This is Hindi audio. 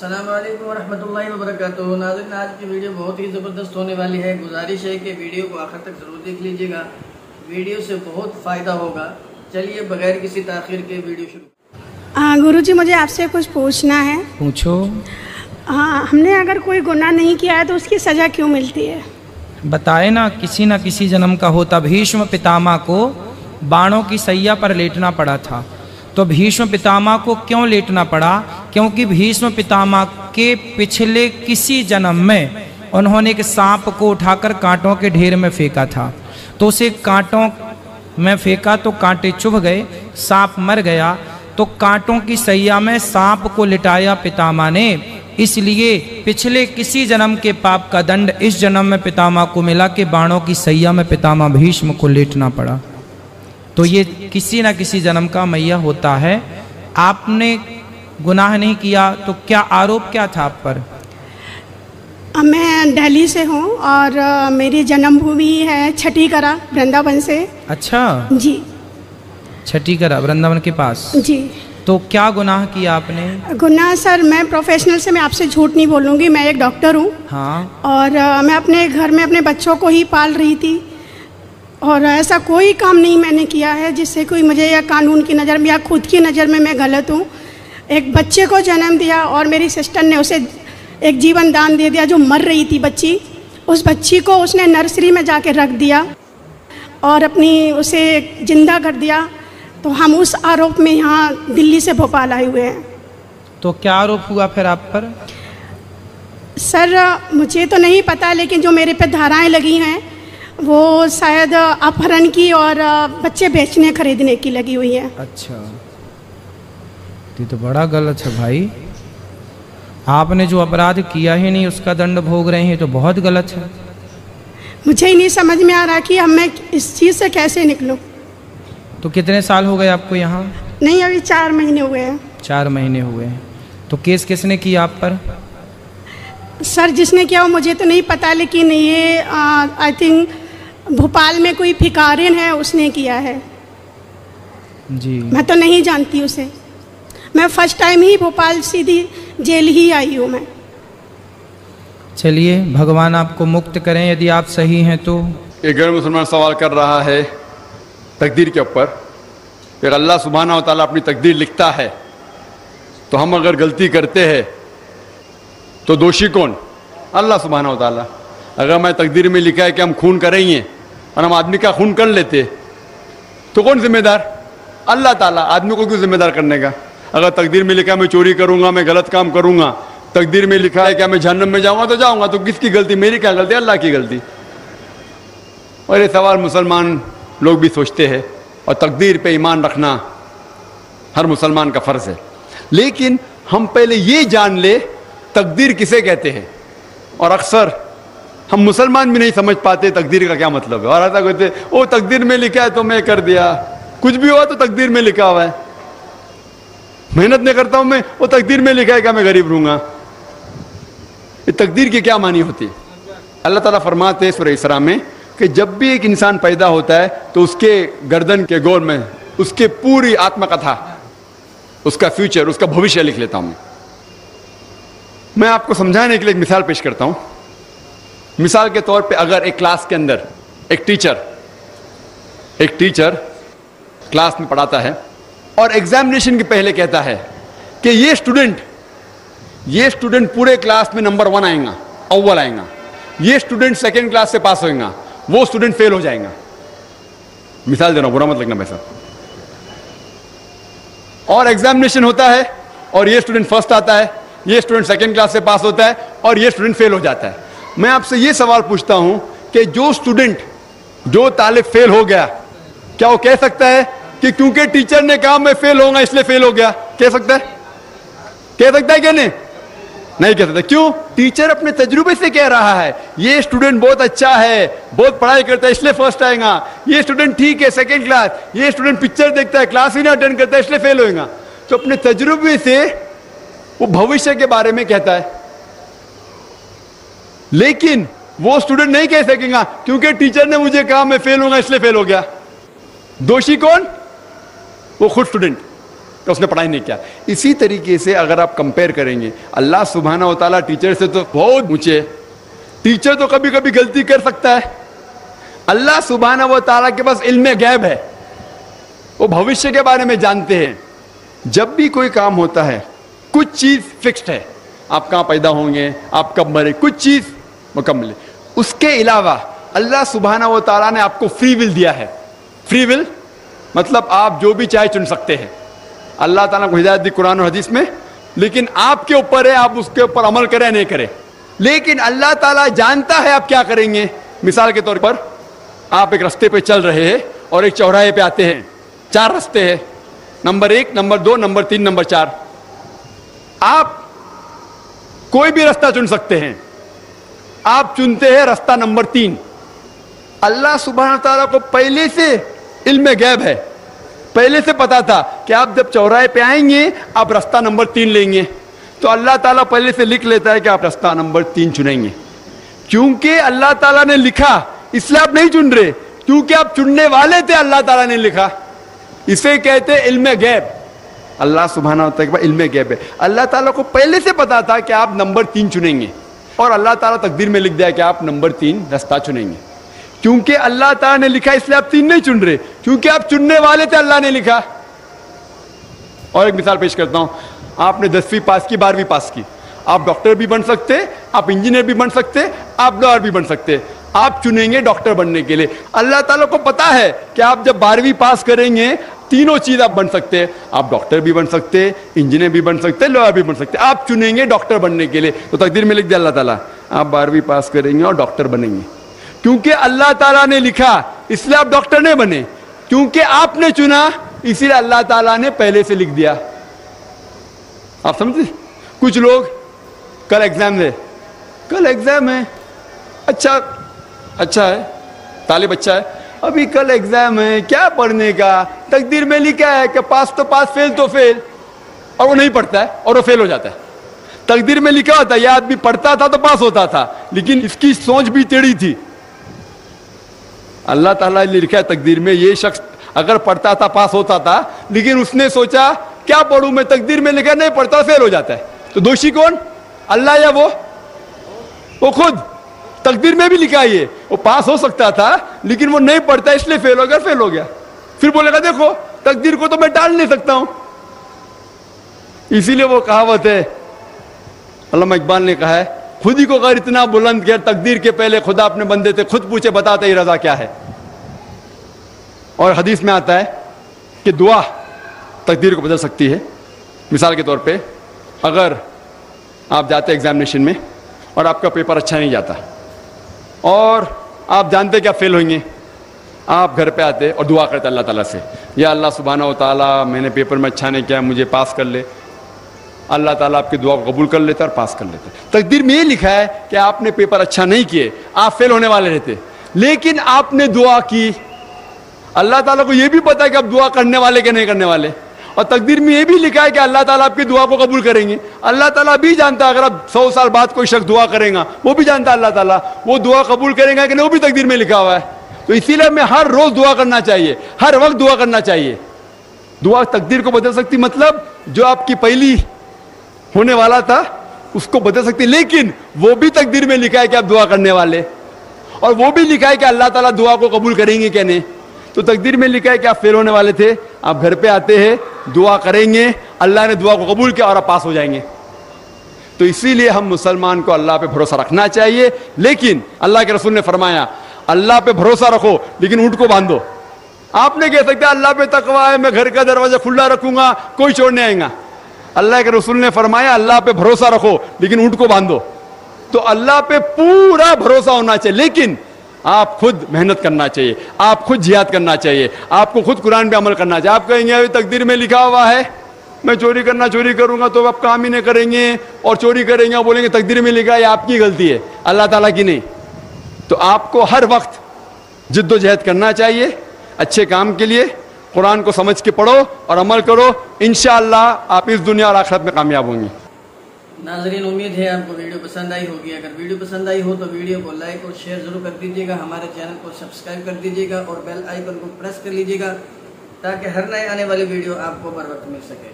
सलामकुम वरहमतुल्लाहि वबरकातुहू नाज़रीन आज की वीडियो बहुत ही ज़बरदस्त होने वाली है। गुजारिश है कि वीडियो को आखिर तक ज़रूर देख लीजिएगा। वीडियो से बहुत फ़ायदा होगा। चलिए बगैर किसी ताखिर के वीडियो शुरू हाँ गुरु जी मुझे आपसे कुछ पूछना है। पूछो। हाँ हमने अगर कोई गुनाह नहीं किया है तो उसकी सज़ा क्यों मिलती है? बताए ना किसी न किसी जन्म का होता भीष्म पितामह को बाणों की सैया पर लेटना पड़ा था। तो भीष्म पितामह को क्यों लेटना पड़ा? क्योंकि भीष्म पितामह के पिछले किसी जन्म में उन्होंने एक सांप को उठाकर कांटों के ढेर में फेंका था। तो उसे कांटों में फेंका तो कांटे चुभ गए, सांप मर गया। तो कांटों की सैया में सांप को लिटाया पितामह ने। इसलिए पिछले किसी जन्म के पाप का दंड इस जन्म में पितामह को मिला कि बाणों की सैया में पितामह भीष्म को लेटना पड़ा। तो ये किसी ना किसी जन्म का मैया होता है। आपने गुनाह नहीं किया तो क्या आरोप क्या था आप पर? मैं दिल्ली से हूँ और मेरी जन्मभूमि है छठी करा वृंदावन से। अच्छा। जी। छठी करा वृंदावन के पास? जी। तो क्या गुनाह किया आपने? गुनाह सर मैं प्रोफेशनल से मैं आपसे झूठ नहीं बोलूँगी मैं एक डॉक्टर हूँ। हाँ। और अ, मैं अपने घर में अपने बच्चों को ही पाल रही थी। और ऐसा कोई काम नहीं मैंने किया है जिससे कोई मुझे या कानून की नज़र में या खुद की नज़र में मैं गलत हूँ। एक बच्चे को जन्म दिया और मेरी सिस्टर ने उसे एक जीवन दान दे दिया जो मर रही थी बच्ची। उस बच्ची को उसने नर्सरी में जाके रख दिया और अपनी उसे ज़िंदा कर दिया। तो हम उस आरोप में यहाँ दिल्ली से भोपाल आए हुए हैं। तो क्या आरोप हुआ फिर आप पर? सर मुझे तो नहीं पता लेकिन जो मेरे पे धाराएँ लगी हैं वो शायद अपहरण की और बच्चे बेचने खरीदने की लगी हुई है। अच्छा। ये तो बड़ा गलत है भाई। आपने जो अपराध किया ही नहीं उसका दंड भोग रहे हैं तो बहुत गलत है। मुझे ही नहीं समझ में आ रहा कि अब मैं इस चीज़ से कैसे निकलूं। तो कितने साल हो गए आपको यहाँ? नहीं अभी चार महीने हुए हैं। चार महीने हुए हैं। तो केस किसने किया आप पर? सर जिसने किया वो मुझे तो नहीं पता लेकिन ये आई थिंक भोपाल में कोई फिकारिन है उसने किया है। जी। मैं तो नहीं जानती उसे। मैं फ़र्स्ट टाइम ही भोपाल सीधी जेल ही आई हूँ मैं। चलिए भगवान आपको मुक्त करें यदि आप सही हैं तो। एक गैर मुसलमान सवाल कर रहा है तकदीर के ऊपर। फिर अल्लाह सुबहाना ताला अपनी तकदीर लिखता है तो हम अगर गलती करते हैं तो दोषी कौन? अल्लाह सुबहाना ताला अगर मैं तकदीर में लिखा है कि हम खून करेंगे और हम आदमी का खून कर लेते तो कौन जिम्मेदार? अल्लाह ताला आदमी को क्यों जिम्मेदार करने का? अगर तकदीर में लिखा है, मैं चोरी करूँगा, मैं गलत काम करूँगा, तकदीर में लिखा है क्या मैं जहन्नम में जाऊँगा तो जाऊँगा तो किसकी गलती? मेरी क्या गलती अल्लाह की गलती। और ये सवाल मुसलमान लोग भी सोचते हैं, और तकदीर पे ईमान रखना हर मुसलमान का फ़र्ज़ है। लेकिन हम पहले ये जान ले, तकदीर किसे कहते हैं? और अक्सर हम मुसलमान भी नहीं समझ पाते तकदीर का क्या मतलब है। और ऐसा कहते ओ, तकदीर में लिखा है तो मैं कर दिया। कुछ भी हुआ तो तकदीर में लिखा हुआ है। मेहनत नहीं करता हूँ मैं, वो तकदीर में लिखा है क्या मैं गरीब रहूँगा। ये तकदीर की क्या मानी होती? है अल्लाह ताला फरमाते हैं सूरह इसरा में कि जब भी एक इंसान पैदा होता है तो उसके गर्दन के गोर में उसके पूरी आत्मकथा, उसका फ्यूचर उसका भविष्य लिख लेता हूँ। मैं मैं आपको समझाने के लिए एक मिसाल पेश करता हूँ। मिसाल के तौर पे अगर एक क्लास के अंदर एक टीचर एक टीचर क्लास में पढ़ाता है और एग्जामिनेशन के पहले कहता है कि ये स्टूडेंट ये स्टूडेंट पूरे क्लास में नंबर वन आएगा, अव्वल आएगा। ये स्टूडेंट सेकेंड क्लास से पास होएगा, वो स्टूडेंट फेल हो जाएगा। मिसाल दे रहा हूँ बुरा मत लगना पैसा और एग्जामिनेशन होता है और ये स्टूडेंट फ़र्स्ट आता है, ये स्टूडेंट सेकेंड क्लास से पास होता है और ये स्टूडेंट फेल हो जाता है। मैं आपसे ये सवाल पूछता हूँ कि जो स्टूडेंट जो तालिब फेल हो गया, क्या वो कह सकता है कि क्योंकि टीचर ने कहा, मैं फेल होगा इसलिए फेल हो गया। कह सकता है? कह सकता है क्या नहीं? नहीं कह सकता। क्यों? टीचर अपने तजुर्बे से कह रहा है, ये स्टूडेंट बहुत अच्छा है, बहुत पढ़ाई करता है, इसलिए फ़र्स्ट आएगा। ये स्टूडेंट ठीक है सेकेंड क्लास ये स्टूडेंट पिक्चर देखता है क्लास ही ना अटेंड करता है इसलिए फेल होएगा। तो अपने तजुर्बे से वो भविष्य के बारे में कहता है। लेकिन वो स्टूडेंट नहीं कह सकेगा, क्योंकि टीचर ने मुझे कहा, मैं फेल होगा इसलिए फेल हो गया। दोषी कौन? वो खुद स्टूडेंट तो उसने पढ़ाई नहीं किया। इसी तरीके से अगर आप कंपेयर करेंगे, अल्लाह सुबहाना वाली टीचर से तो बहुत ऊँचे टीचर तो कभी कभी गलती कर सकता है। अल्लाह सुबहाना व ताला के पास इल्म गैब है। वो भविष्य के बारे में जानते हैं। जब भी कोई काम होता है, कुछ चीज़ फिक्स्ड है। आप कहाँ पैदा होंगे, आप कब मरे, कुछ चीज़ मुकम्मल उसके अलावा अल्लाह सुबहाना व ताला ने आपको फ्री विल दिया है। फ्री विल मतलब आप जो भी चाहे चुन सकते हैं। अल्लाह ताला को हिदायत दी कुरान और हदीस में, लेकिन आपके ऊपर है, आप उसके ऊपर अमल करें नहीं करें। लेकिन अल्लाह ताला जानता है आप क्या करेंगे। मिसाल के तौर पर, आप एक रास्ते पे चल रहे हैं और एक चौराहे पे आते हैं। चार रास्ते हैं। नंबर एक, नंबर दो, नंबर तीन, नंबर चार। आप कोई भी रास्ता चुन सकते हैं। आप चुनते हैं रास्ता नंबर तीन। अल्लाह सुबहान ताला को पहले से इल्म गैब है। पहले से पता था कि आप जब चौराहे पे आएँगे, आप रास्ता नंबर तीन लेंगे। तो अल्लाह ताला पहले से लिख लेता है कि आप रास्ता नंबर तीन चुनेंगे। क्योंकि अल्लाह ताला ने लिखा, इसलिए आप नहीं चुन रहे, क्योंकि आप चुनने वाले थे, अल्लाह ताला ने लिखा। इसे कहते इल्म गैब। अल्लाह सुबहाना होता है इल्म गैब है। अल्लाह ताला को पहले से पता था कि आप नंबर तीन चुनेंगे। और अल्लाह ताला तकदीर में लिख दिया कि आप नंबर तीन रास्ता चुनेंगे। क्योंकि अल्लाह ताला ने लिखा, इसलिए आप तीन नहीं चुन रहे। क्योंकि आप चुनने वाले थे, अल्लाह ने लिखा। और एक मिसाल पेश करता हूँ। आपने दसवीं पास की, बारहवीं पास की। आप डॉक्टर भी बन सकते, आप इंजीनियर भी बन सकते, आप लॉयर भी बन सकते। आप चुनेंगे डॉक्टर बनने के लिए। अल्लाह ताला को पता है कि आप जब बारहवीं पास करेंगे, तीनों चीज़ आप बन सकते हैं। आप डॉक्टर भी बन सकते हैं इंजीनियर भी बन सकते, लॉयर भी बन सकते। आप चुनेंगे डॉक्टर बनने के लिए। तो तकदीर में लिख दिया अल्लाह ताला। आप बारहवीं पास करेंगे और डॉक्टर बनेंगे। क्योंकि अल्लाह ताला ने लिखा, इसलिए आप डॉक्टर नहीं बने। क्योंकि आपने चुना, इसीलिए अल्लाह ताला ने पहले से लिख दिया। आप समझे? कुछ लोग, कल एग्ज़ाम है। कल एग्ज़ाम है। अच्छा अच्छा है। तालिब अच्छा है। अभी कल एग्ज़ाम है, क्या पढ़ने का? तकदीर में लिखा है कि पास तो पास फेल तो फेल और वो नहीं पढ़ता है, और वो फेल हो जाता है। तकदीर में लिखा होता है यह आदमी पढ़ता था तो पास होता था। लेकिन इसकी सोच भी टेढ़ी थी। अल्लाह ताला ने लिखा है तकदीर में, ये शख्स अगर पढ़ता था, पास होता था, लेकिन उसने सोचा, क्या पढ़ू मैं? तकदीर में लिखा, नहीं, पढ़ता, फेल हो जाता है। तो दोषी कौन? अल्लाह या वो? वो खुद। तकदीर में भी लिखा ये। वो पास हो सकता था, लेकिन वो नहीं पढ़ता, इसलिए फेल हो गया फेल हो गया। फिर बोलेगा, देखो, तकदीर को तो मैं टाल नहीं सकता हूँ। इसीलिए वो कहावत है, अल्लाह इकबाल ने कहा है, खुद ही को अगर इतना बुलंद किया, तकदीर के पहले खुदा अपने बंदे थे खुद पूछे, बताते ही रजा क्या है। और हदीस में आता है कि दुआ तकदीर को बदल सकती है। मिसाल के तौर पे, अगर आप जाते एग्जामिनेशन में और आपका पेपर अच्छा नहीं जाता और आप जानते क्या फेल होंगे, आप घर पे आते और दुआ करते अल्लाह ताला से, या अल्लाह सुबहाना ताला मैंने पेपर में अच्छा नहीं किया, मुझे पास कर ले। अल्लाह ताला आपकी दुआ को कबूल कर लेता और पास कर लेता। तकदीर में ये लिखा है कि आपने पेपर अच्छा नहीं किए, आप फेल होने वाले रहते। लेकिन आपने दुआ की अल्लाह ताला को यह भी पता है कि आप दुआ करने वाले के नहीं करने वाले। और तकदीर में ये भी लिखा है कि अल्लाह ताला आपकी दुआ को कबूल करेंगे। अल्लाह ताला भी जानता है, अगर आप सौ साल बाद कोई शख्स दुआ करेगा, वो भी जानता है अल्लाह ताला। वो दुआ कबूल करेगा कि नहीं, वो भी तकदीर में लिखा हुआ है। तो इसीलिए हमें हर रोज दुआ करना चाहिए, हर वक्त दुआ करना चाहिए। दुआ तकदीर को बदल सकती मतलब जो आपकी पहली होने वाला था, उसको बदल सकती, लेकिन वो भी तकदीर में लिखा है कि आप दुआ करने वाले। और वो भी लिखा है कि अल्लाह ताला दुआ को कबूल करेंगे क्या नहीं। तो तकदीर में लिखा है कि आप फेल होने वाले थे, आप घर पे आते हैं, दुआ करेंगे, अल्लाह ने दुआ को कबूल किया और आप पास हो जाएँगे। तो इसीलिए हम मुसलमान को अल्लाह पे भरोसा रखना चाहिए, लेकिन अल्लाह के रसूल ने फरमाया, अल्लाह पे भरोसा रखो, लेकिन ऊँट को बांधो। आप नहीं कह सकते अल्लाह पे तकवा है, मैं घर का दरवाज़ा खुला रखूँगा, कोई नहीं आएगा। अल्लाह के रसूल ने फरमाया, अल्लाह पे भरोसा रखो, लेकिन ऊँट को बांधो। तो अल्लाह पे पूरा भरोसा होना चाहिए, लेकिन आप खुद मेहनत करना चाहिए, आप खुद जिहाद करना चाहिए, आपको खुद कुरान पे अमल करना चाहिए। आप कहेंगे, अभी तकदीर में लिखा हुआ है, मैं चोरी करना चोरी करूँगा तो आप काम ही नहीं करेंगे और चोरी करेंगे और बोलेंगे, तकदीर में लिखा है आपकी गलती है, अल्लाह ताला की नहीं। तो आपको हर वक्त जिद्दोजहद करना चाहिए, अच्छे काम के लिए, कुरान को समझ के पढ़ो और अमल करो। इन आप इस दुनिया और आखिरत में कामयाब होंगे। नाजरीन, उम्मीद है आपको वीडियो पसंद आई होगी। अगर वीडियो पसंद आई हो तो वीडियो को लाइक और शेयर ज़रूर कर दीजिएगा। हमारे चैनल को सब्सक्राइब कर दीजिएगा और बेल आइकन को प्रेस कर लीजिएगा ताकि हर नए आने वाली वीडियो आपको बर वक्त मिल सके।